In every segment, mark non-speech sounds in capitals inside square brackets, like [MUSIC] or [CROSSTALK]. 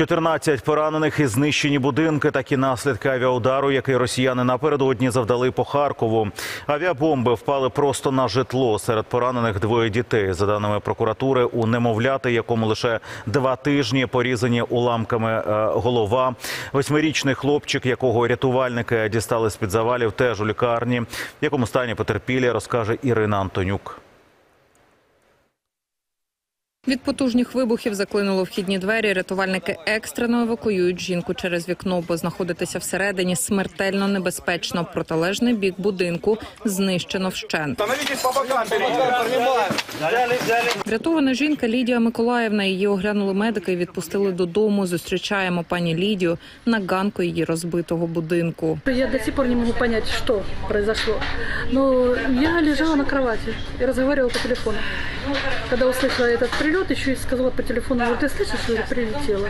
14 поранених і знищені будинки. Такі наслідки авіаудару, який росіяни напередодні завдали по Харкову. Авіабомби впали просто на житло. Серед поранених двоє дітей. За даними прокуратури, у немовляти, якому лише два тижні порізані уламками е, голова. Восьмирічний хлопчик, якого рятувальники дістали з під завалів, теж у лікарні. В якому стані потерпілі, розкаже Ірина Антонюк. Від потужних вибухів заклинуло вхідні двері. Рятувальники екстрено евакуюють жінку через вікно, бо знаходитися всередині смертельно небезпечно. Протилежний бік будинку знищено вщент. Врятована жінка Лідія Миколаївна. Її оглянули медики і відпустили додому. Зустрічаємо пані Лідію на ганку її розбитого будинку. Я до сих пор не могу понять, что произошло. Но я лежала на кровати и разговаривала по телефону. Когда услышала этот прилет, еще и сказала по телефону, вот ты слышишь, что прилетело?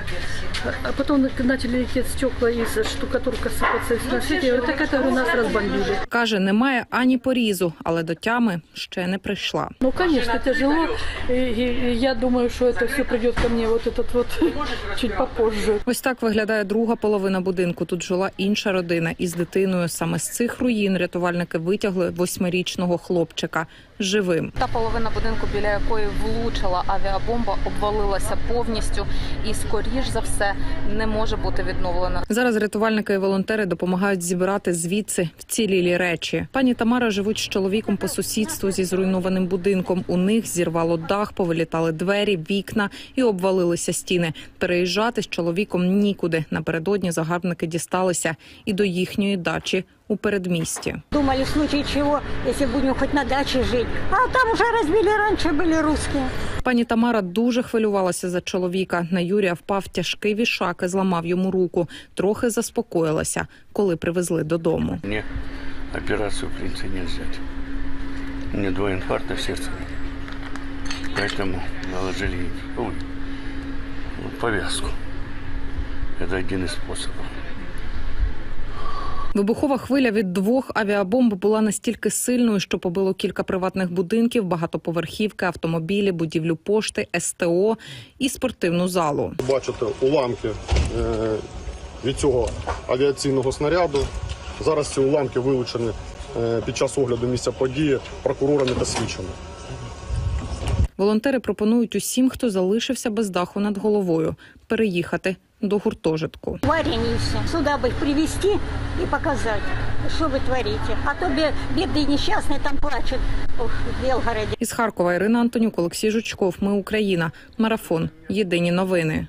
А- А потом начали лететь стекла и штукатурка сыпаться и на свете. Я говорю, так это говорю, нас разбомбили. Каже, немає ані порізу, але до тями ще не прийшла. Ну, конечно, тяжело. И, и- и я думаю, что это все придет ко мне вот этот вот [LAUGHS] чуть попозже. Ось так виглядає друга половина будинку. Тут жила інша родина із дитиною. Саме з цих руїн рятувальники витягли восьмирічного хлопчика живим. Та половина будинку, біля якої влучила авіабомба, обвалилася повністю і, скоріш за все, не може бути відновлена. Зараз рятувальники і волонтери допомагають зібрати звідси вцілілі речі. Пані Тамара живуть з чоловіком по сусідству зі зруйнованим будинком. У них зірвало дах, повилітали двері, вікна і обвалилися стіни. Переїжджати з чоловіком нікуди. Напередодні загарбники дісталися і до їхньої дачі у передмісті. Думали, в случае чего, если будем хоть на даче жить. А там уже разбили, раньше были русские. Пані Тамара дуже хвилювалася за чоловіка. На Юрія впав тяжкий вішак і зламав йому руку. Трохи заспокоїлася, коли привезли додому. Мне операцию, в принципе, не взять. У меня два инфаркта в сердце. Поэтому наложили ой, повязку. Это один из способов. Вибухова хвиля від двох авіабомб була настільки сильною, що побило кілька приватних будинків, багатоповерхівки, автомобілі, будівлю пошти, СТО і спортивну залу. Бачите уламки е, від цього авіаційного снаряду. Зараз ці уламки вилучені е, під час огляду місця події прокурорами та слідчими. Волонтери пропонують усім, хто залишився без даху над головою, переїхати до гуртожитку. Варенье все. Сюда бы их привезти и показать, что вы творите. А то бе- бедные несчастные там плачут Ох, в Белгороде. Із Харкова Ірина Антонюк, Олексій Жучков. Ми Україна. Марафон. Єдині новини.